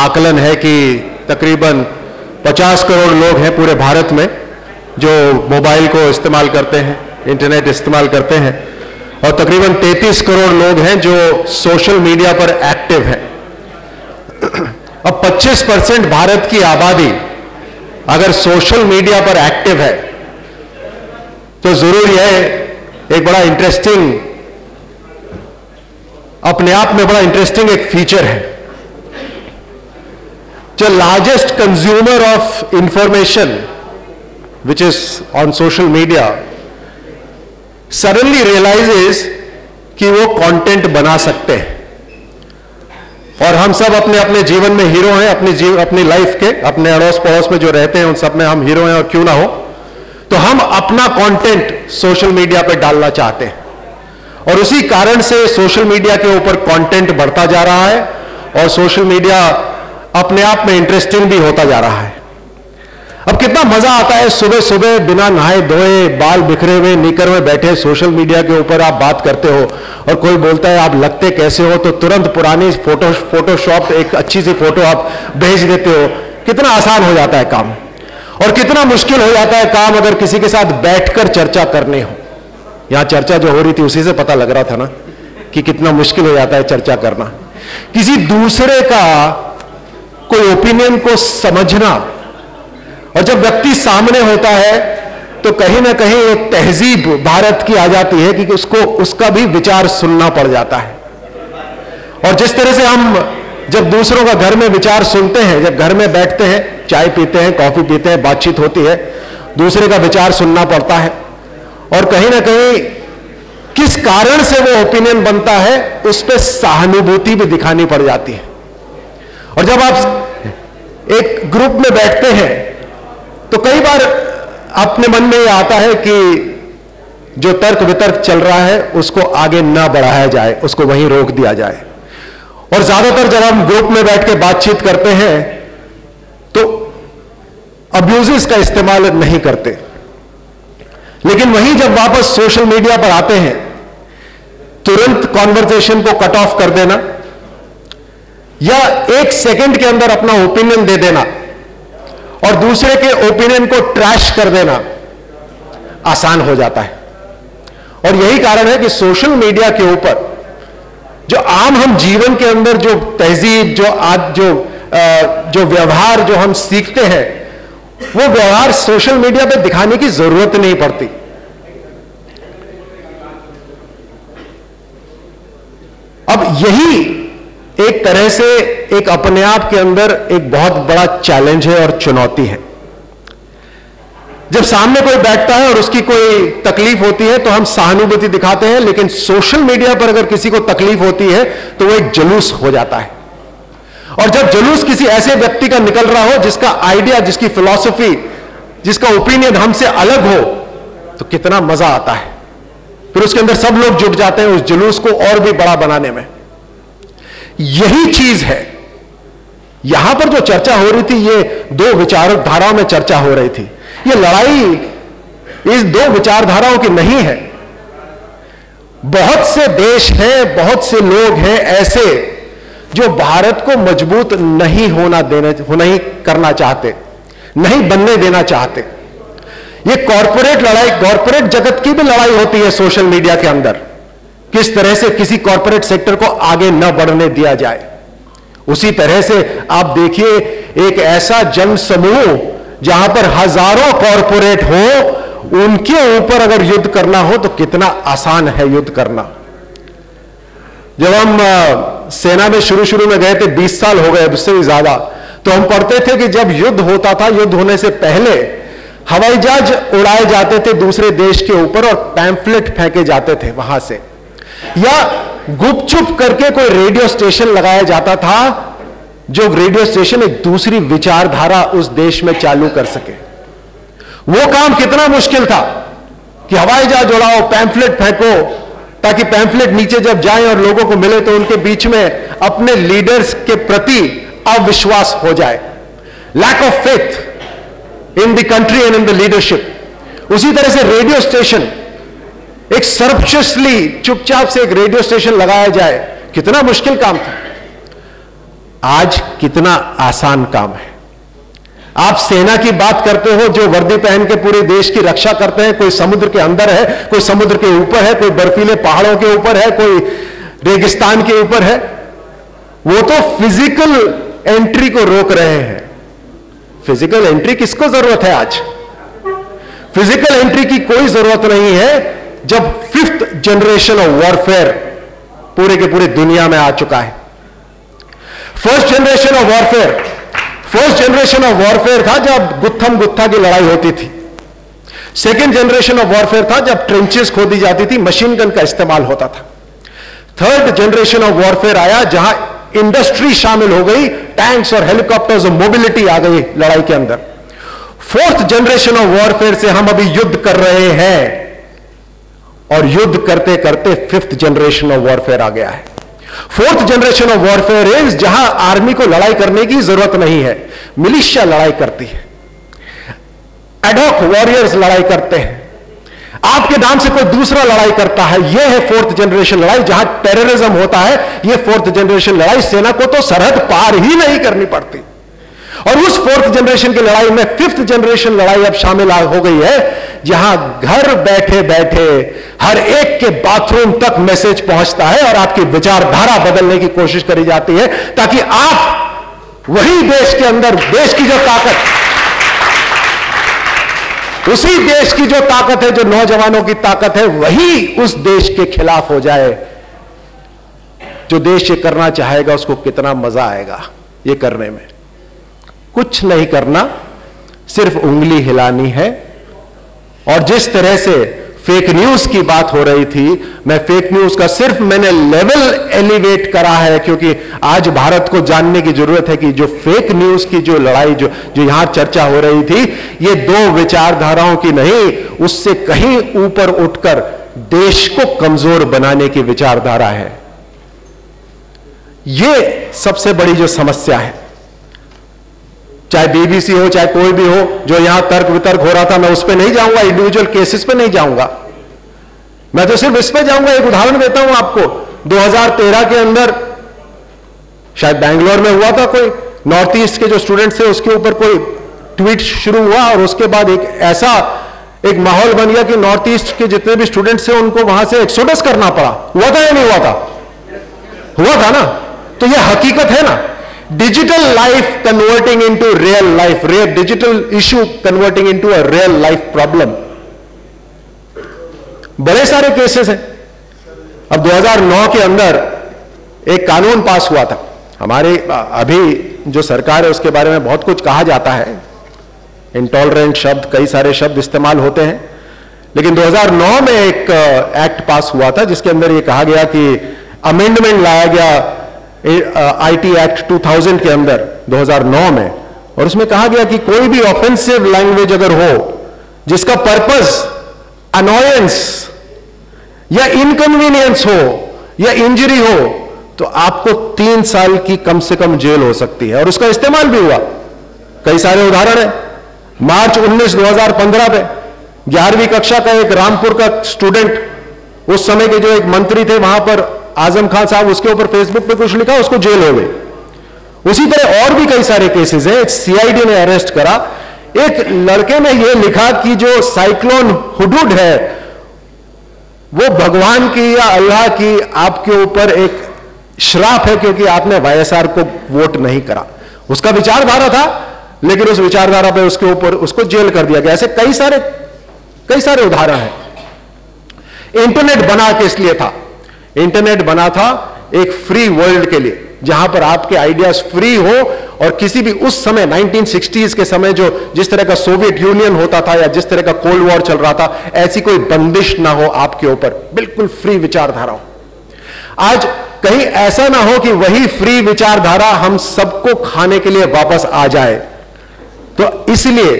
आकलन है कि तकरीबन 50 करोड़ लोग हैं पूरे भारत में जो मोबाइल को इस्तेमाल करते हैं, इंटरनेट इस्तेमाल करते हैं। और तकरीबन 33 करोड़ लोग हैं जो सोशल मीडिया पर एक्टिव हैं। अब 25 परसेंट भारत की आबादी अगर सोशल मीडिया पर एक्टिव है तो ज़रूर यह एक बड़ा इंटरेस्टिंग अपने आप में बड़ा इंटरेस्टिंग एक फीचर है। जो largest consumer of information which is on social media suddenly realises कि वो कंटेंट बना सकते हैं। और हम सब अपने अपने जीवन में हीरो हैं, अपनी जीव, अपनी लाइफ के, अपने अड़ोस पड़ोस में जो रहते हैं, उन सब में हम हीरो हैं और क्यों ना हो? तो हम अपना कंटेंट सोशल मीडिया पर डालना चाहते हैं। और उसी कारण से सोशल मीडिया के ऊपर कंटेंट बढ़ता जा रहा है और सोशल मीडिया अपने आप में इंटरेस्टिंग भी होता जा रहा है। अब कितना मज़ा आता है सुबह सुबह बिना नहाए धोए, बाल बिखरे हुए, निकर में बैठे सोशल मीडिया के ऊपर आप बात करते हो और कोई बोलता है, आप लगते कैसे हो? तो तुरंत पुरानी फ़ोटो फोटोशॉप एक अच्छी सी फ़ोटो आप भेज देते हो। कितना आसान हो जाता है काम। और कितना मुश्किल हो जाता है काम अगर किसी के साथ बैठकर चर्चा करने हो। यहाँ चर्चा जो हो रही थी, उसी से पता लग रहा था ना कि कितना मुश्किल हो जाता है चर्चा करना। किसी दूसरे का कोई ओपिनियन को समझना। और जब व्यक्ति सामने होता है तो कहीं ना कहीं एक तहजीब भारत की आ जाती है कि उसको, उसका भी विचार सुनना पड़ जाता है। और जिस तरह से हम जब दूसरों का घर में विचार सुनते हैं, जब घर में बैठते हैं, चाय पीते हैं, कॉफ़ी पीते हैं, बातचीत होती है, दूसरे का विचार सुनना पड़ता है। और कहीं ना कहीं किस कारण से वो ओपिनियन बनता है, उस पर सहानुभूति भी दिखानी पड़ जाती है। और जब आप एक ग्रुप में बैठते हैं तो कई बार अपने मन में यह आता है कि जो तर्क वितर्क चल रहा है, उसको आगे ना बढ़ाया जाए, उसको वहीं रोक दिया जाए। और ज़्यादातर जब हम ग्रुप में बैठ के बातचीत करते हैं तो अब्यूजेस का इस्तेमाल नहीं करते। लेकिन वहीं जब वापस सोशल मीडिया पर आते हैं, तुरंत कॉन्वर्सेशन को कट ऑफ़ कर देना या एक सेकंड के अंदर अपना ओपिनियन दे देना और दूसरे के ओपिनियन को ट्रैश कर देना आसान हो जाता है। और यही कारण है कि सोशल मीडिया के ऊपर जो आम हम जीवन के अंदर जो तहजीब, जो आज जो जो व्यवहार, जो हम सीखते हैं, वो व्यवहार सोशल मीडिया पे दिखाने की ज़रूरत नहीं पड़ती। अब यही एक तरह से एक अपने आप के अंदर एक बहुत बड़ा चैलेंज है और चुनौती है। जब सामने कोई बैठता है और उसकी कोई तकलीफ़ होती है तो हम सहानुभूति दिखाते हैं, लेकिन सोशल मीडिया पर अगर किसी को तकलीफ़ होती है तो वो एक जुलूस हो जाता है। और जब जुलूस किसी ऐसे व्यक्ति का निकल रहा हो, जिसका आइडिया जिसकी फिलॉसफी जिसका ओपिनियन हमसे अलग हो तो कितना मज़ा आता है। फिर उसके अंदर सब लोग जुट जाते हैं उस जुलूस को और भी बड़ा बनाने में। यही चीज़ है। यहाँ पर जो चर्चा हो रही थी, ये दो विचारधाराओं में चर्चा हो रही थी। ये लड़ाई इस दो विचारधाराओं की नहीं है। बहुत से देश हैं, बहुत से लोग हैं ऐसे जो भारत को मज़बूत नहीं होना देने होना ही करना चाहते, नहीं बनने देना चाहते। ये कॉरपोरेट लड़ाई, कॉरपोरेट जगत की भी लड़ाई होती है सोशल मीडिया के अंदर। किस तरह से किसी कॉरपोरेट सेक्टर को आगे न बढ़ने दिया जाए। उसी तरह से आप देखिए, एक ऐसा जन समूह जहाँ पर हज़ारों कॉरपोरेट हो, उनके ऊपर अगर युद्ध करना हो तो कितना आसान है युद्ध करना। जब हम सेना में शुरू शुरू में गए थे 20 साल हो गए उससे भी ज़्यादा तो हम पढ़ते थे कि जब युद्ध होता था, युद्ध होने से पहले हवाई जहाज़ उड़ाए जाते थे दूसरे देश के ऊपर और पैम्फलेट फेंके जाते थे वहाँ से। या गुपचुप करके कोई रेडियो स्टेशन लगाया जाता था, जो रेडियो स्टेशन एक दूसरी विचारधारा उस देश में चालू कर सके। वो काम कितना मुश्किल था कि हवाई जहाज़ उड़ाओ पैम्फलेट फेंको, ताकि पैम्फलेट नीचे जब जाए और लोगों को मिले तो उनके बीच में अपने लीडर्स के प्रति अविश्वास हो जाए। Lack of faith in the country and in the leadership उसी तरह से रेडियो स्टेशन एक सरप्शसली चुपचाप से एक रेडियो स्टेशन लगाया जाए, कितना मुश्किल काम था। आज कितना आसान काम है। आप सेना की बात करते हो, जो वर्दी पहन के पूरे देश की रक्षा करते हैं, कोई समुद्र के अंदर है, कोई समुद्र के ऊपर है, कोई बर्फीले पहाड़ों के ऊपर है, कोई रेगिस्तान के ऊपर है, वो तो फ़िज़िकल एंट्री को रोक रहे हैं। फ़िज़िकल एंट्री किसको ज़रूरत है आज? फ़िज़िकल एंट्री की कोई ज़रूरत नहीं है जब फिफ्थ जनरेशन ऑफ़ वॉरफेयर पूरे के पूरे दुनिया में आ चुका है। First generation of warfare first generation of warfare था जब गुत्थम गुत्था की लड़ाई होती थी। सेकेंड जनरेशन ऑफ़ वॉरफेयर था जब ट्रेंचेस खोदी जाती थी मशीन गन का इस्तेमाल होता था। थर्ड जनरेशन ऑफ़ वॉरफेयर आया जहाँ इंडस्ट्री शामिल हो गई टैंक्स और हेलीकॉप्टर्स और मोबिलिटी आ गई लड़ाई के अंदर। फोर्थ जनरेशन ऑफ़ वॉरफेयर से हम अभी युद्ध कर रहे हैं। और युद्ध करते करते फिफ्थ जनरेशन ऑफ़ वॉरफेयर आ गया है। Fourth generation of warfare is जहाँ आर्मी को लड़ाई करने की ज़रूरत नहीं है मिलिशिया लड़ाई करती है। एडॉक वॉरियर्स लड़ाई करते हैं। आपके नाम से कोई दूसरा लड़ाई करता है यह है फोर्थ जनरेशन लड़ाई, जहाँ टेररिज्म होता है यह फोर्थ जनरेशन लड़ाई, सेना को तो सरहद पार ही नहीं करनी पड़ती। और उस फोर्थ जनरेशन की लड़ाई में फिफ्थ जनरेशन लड़ाई अब शामिल हो गई है जहाँ घर बैठे बैठे हर एक के बाथरूम तक मैसेज पहुँचता है और आपकी विचारधारा बदलने की कोशिश करी जाती है ताकि आप वही देश के अंदर, देश की जो ताकत। उसी देश की जो ताकत है, जो नौजवानों की ताकत है, वही उस देश के खिलाफ हो जाए। जो देश ये करना चाहेगा, उसको कितना मज़ा आएगा ये करने में। कुछ नहीं करना, सिर्फ़ उंगली हिलानी है। और जिस तरह से फेक न्यूज़ की बात हो रही थी, मैं फेक न्यूज़ का सिर्फ़ मैंने लेवल एलिवेट करा है, क्योंकि आज भारत को जानने की ज़रूरत है कि जो फेक न्यूज़ की जो लड़ाई, जो जो यहाँ चर्चा हो रही थी, ये दो विचारधाराओं की नहीं, उससे कहीं ऊपर उठकर देश को कमज़ोर बनाने की विचारधारा है। ये सबसे बड़ी जो समस्या है। चाहे बीबीसी हो, चाहे कोई भी हो, जो यहाँ तर्क वितर्क हो रहा था, मैं उस पर नहीं जाऊँगा इंडिविजुअल केसेस पे नहीं जाऊँगा। मैं तो सिर्फ़ इस पर जाऊँगा, एक उदाहरण देता हूँ आपको। 2013 के अंदर, शायद बैंगलोर में हुआ था कोई, नॉर्थ ईस्ट के जो स्टूडेंट्स थे, उसके ऊपर कोई ट्वीट शुरू हुआ और उसके बाद एक ऐसा एक माहौल बन गया कि नॉर्थ ईस्ट के जितने भी स्टूडेंट्स थे, उनको वहाँ से एक्सोडस करना पड़ा। हुआ था या नहीं हुआ था? हुआ था ना? तो यह हकीकत है ना? Digital life converting into real life, real digital issue converting into a real life problem. बड़े सारे केसेस हैं। अब 2009 के अंदर एक कानून पास हुआ था। हमारे अभी जो सरकार है उसके बारे में बहुत कुछ कहा जाता है। इंटॉलरेंट शब्द कई सारे शब्द इस्तेमाल होते हैं। लेकिन 2009 में एक एक्ट पास हुआ था जिसके अंदर यह कहा गया कि अमेंडमेंट लाया गया आईटी एक्ट 2000 के अंदर 2009 में। और उसमें कहा गया कि कोई भी ऑफेंसिव लैंग्वेज अगर हो, जिसका पर्पस अनोयंस या इनकन्वीनियंस हो या इंजरी हो तो आपको तीन साल की कम से कम जेल हो सकती है। और उसका इस्तेमाल भी हुआ। कई सारे उदाहरण है। मार्च 19 2015 में ग्यारहवीं कक्षा का एक रामपुर का स्टूडेंट उस समय के जो एक मंत्री थे, वहाँ पर आज़म खान साहब उसके ऊपर फेसबुक पे कुछ लिखा, उसको जेल हो गई उसी तरह और भी कई सारे केसेस हैं। एक सीआईडी ने अरेस्ट करा। एक लड़के ने यह लिखा कि जो साइक्लोन हुडुड है, वो भगवान की या अल्लाह की आपके ऊपर एक श्राप है क्योंकि आपने वाईएसआर को वोट नहीं करा। उसका विचारधारा था, लेकिन उस विचारधारा पे उसके ऊपर उसको जेल कर दिया गया। ऐसे कई सारे कई सारे उदाहरण हैं। इंटरनेट बना के इसलिए था। इंटरनेट बना था एक फ्री वर्ल्ड के लिए, जहाँ पर आपके आइडियाज़ फ्री हो और किसी भी उस समय 1960s के समय जो जिस तरह का सोवियत यूनियन होता था या जिस तरह का कोल्ड वॉर चल रहा था, ऐसी कोई बंदिश ना हो आपके ऊपर। बिल्कुल फ्री विचारधारा हो। आज कहीं ऐसा ना हो कि वही फ्री विचारधारा हम सबको खाने के लिए वापस आ जाए। तो इसलिए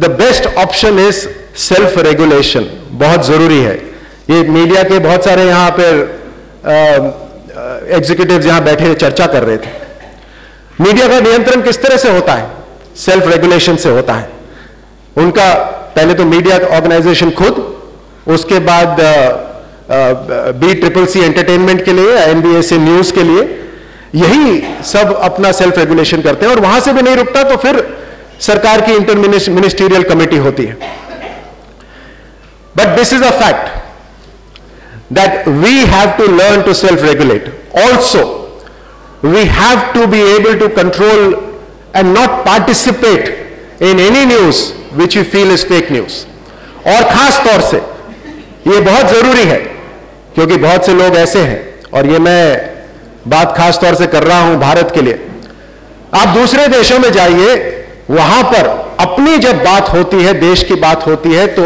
the best option is self regulation बहुत ज़रूरी है। ये मीडिया के बहुत सारे यहाँ पर एग्जीक्यूटिव यहाँ बैठे चर्चा कर रहे थे। मीडिया का नियंत्रण किस तरह से होता है? सेल्फ रेगुलेशन से होता है। उनका, पहले तो मीडिया ऑर्गेनाइजेशन खुद, उसके बाद बी ट्रिपल सी एंटरटेनमेंट के लिए एनबीएसए न्यूज़ के लिए, यही सब अपना सेल्फ रेगुलेशन करते हैं। और वहाँ से भी नहीं रुकता तो फिर सरकार की इंटर मिनिस्टीरियल कमेटी होती है। But this is a fact we have to learn to self regulate also we have to be able to control and not participate in any news which you feel is fake news और खास तौर से यह बहुत ज़रूरी है, क्योंकि बहुत से लोग ऐसे हैं। और ये मैं बात खास तौर से कर रहा हूँ भारत के लिए। आप दूसरे देशों में जाइए, वहाँ पर अपनी जब बात होती है, देश की बात होती है तो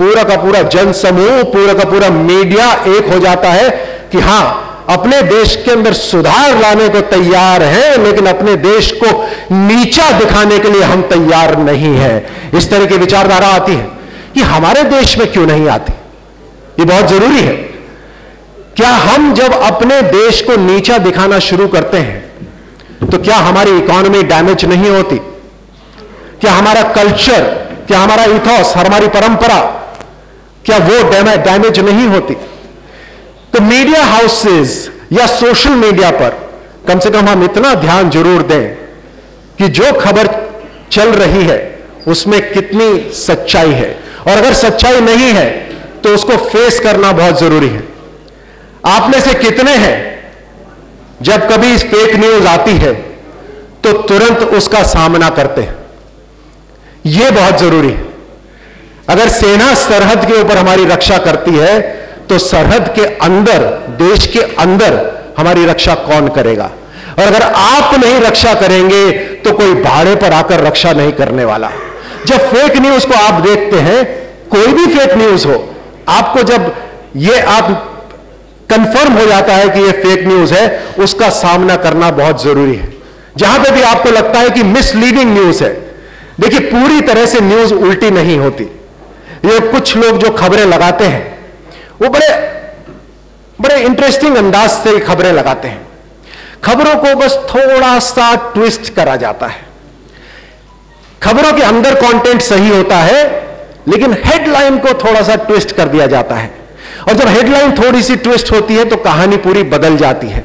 पूरा का पूरा जन समूह पूरा का पूरा मीडिया एक हो जाता है कि हाँ, अपने देश के अंदर सुधार लाने को तैयार हैं, लेकिन अपने देश को नीचा दिखाने के लिए हम तैयार नहीं है। इस तरह की विचारधारा आती है कि हमारे देश में क्यों नहीं आती? ये बहुत ज़रूरी है। क्या हम जब अपने देश को नीचा दिखाना शुरू करते हैं तो क्या हमारी इकोनॉमी डैमेज नहीं होती? क्या हमारा कल्चर क्या हमारा इथॉस हमारी परंपरा क्या वो डैमेज नहीं होती? तो मीडिया हाउसेस या सोशल मीडिया पर कम से कम हम इतना ध्यान ज़रूर दें कि जो खबर चल रही है, उसमें कितनी सच्चाई है। और अगर सच्चाई नहीं है तो उसको फेस करना बहुत ज़रूरी है। आप में से कितने हैं, जब कभी फेक न्यूज़ आती है तो तुरंत उसका सामना करते हैं। यह बहुत ज़रूरी है। अगर सेना सरहद के ऊपर हमारी रक्षा करती है तो सरहद के अंदर, देश के अंदर हमारी रक्षा कौन करेगा? और अगर आप नहीं रक्षा करेंगे तो कोई भाड़े पर आकर रक्षा नहीं करने वाला। जब फेक न्यूज़ को आप देखते हैं, कोई भी फेक न्यूज़ हो, आपको जब ये आप कंफर्म हो जाता है कि ये फेक न्यूज़ है, उसका सामना करना बहुत ज़रूरी है। जहाँ पे भी आपको लगता है कि मिसलीडिंग न्यूज़ है, देखिए पूरी तरह से न्यूज़ उल्टी नहीं होती। ये कुछ लोग जो खबरें लगाते हैं, वो बड़े बड़े इंटरेस्टिंग अंदाज से खबरें लगाते हैं। खबरों को बस थोड़ा सा ट्विस्ट करा जाता है। खबरों के अंदर कंटेंट सही होता है, लेकिन हेडलाइन को थोड़ा सा ट्विस्ट कर दिया जाता है। और जब हेडलाइन थोड़ी सी ट्विस्ट होती है तो कहानी पूरी बदल जाती है।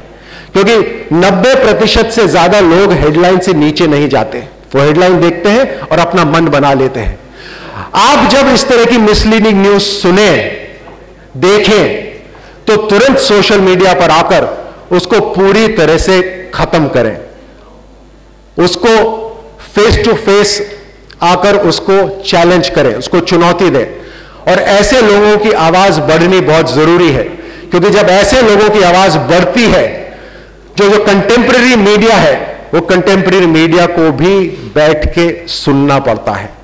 क्योंकि 90 प्रतिशत से ज़्यादा लोग हेडलाइन से नीचे नहीं जाते। वो हेडलाइन देखते हैं और अपना मन बना लेते हैं। आप जब इस तरह की मिसलीडिंग न्यूज़ सुने, देखें तो तुरंत सोशल मीडिया पर आकर उसको पूरी तरह से खत्म करें। उसको फेस टू फेस आकर उसको चैलेंज करें, उसको चुनौती दें। और ऐसे लोगों की आवाज़ बढ़नी बहुत ज़रूरी है, क्योंकि जब ऐसे लोगों की आवाज़ बढ़ती है, जो जो कंटेम्प्रेरी मीडिया है, वो कंटेम्प्रेरी मीडिया को भी बैठ के सुनना पड़ता है।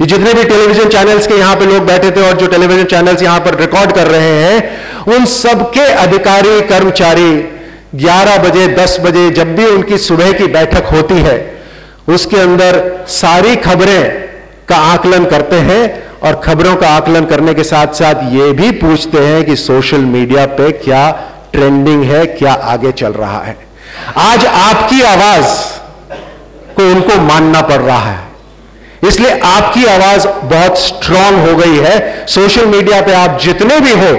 ये जितने भी टेलीविज़न चैनल्स के यहाँ पे लोग बैठे थे और जो टेलीविज़न चैनल्स यहाँ पर रिकॉर्ड कर रहे हैं, उन सबके अधिकारी, कर्मचारी 11 बजे 10 बजे जब भी उनकी सुबह की बैठक होती है, उसके अंदर सारी खबरें का आकलन करते हैं और खबरों का आकलन करने के साथ साथ ये भी पूछते हैं कि सोशल मीडिया पे क्या ट्रेंडिंग है, क्या आगे चल रहा है। आज आपकी आवाज़ को उनको मानना पड़ रहा है। इसलिए आपकी आवाज़ बहुत स्ट्रांग हो गई है। सोशल मीडिया पे आप जितने भी हो,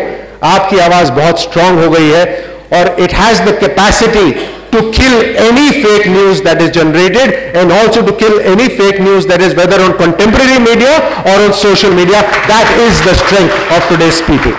आपकी आवाज़ बहुत स्ट्रांग हो गई है। और it has the capacity to kill any fake news that is generated and also to kill any fake news that is whether on contemporary media और on social media that is the strength of today speaking